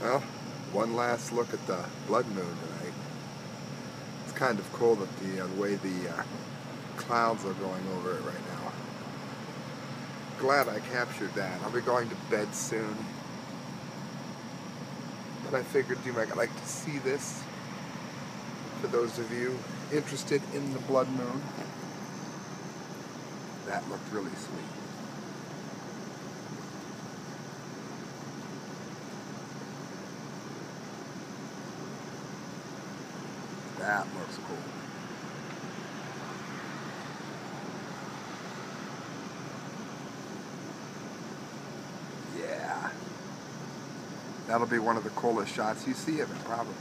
Well, one last look at the blood moon tonight. It's kind of cool that the, uh, the way the uh, clouds are going over it right now. Glad I captured that. I'll be going to bed soon. But I figured you might like to see this for those of you interested in the blood moon. That looked really sweet. That looks cool. Yeah. That'll be one of the coolest shots you see of it, probably.